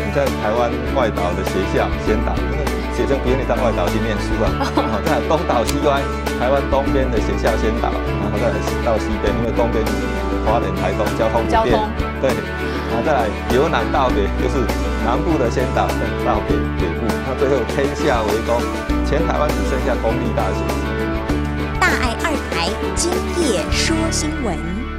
你在台湾外岛的学校先打，因为学生不愿意到外岛去念书啊，然 后在东岛西湾，台湾东边的学校先打，然后再到西边，因为东边花莲、台东交通不便，对，然后再来由南到北，就是南部的先打，到北北部，那最后天下为公，全台湾只剩下公立大学。大爱二台今夜说新闻。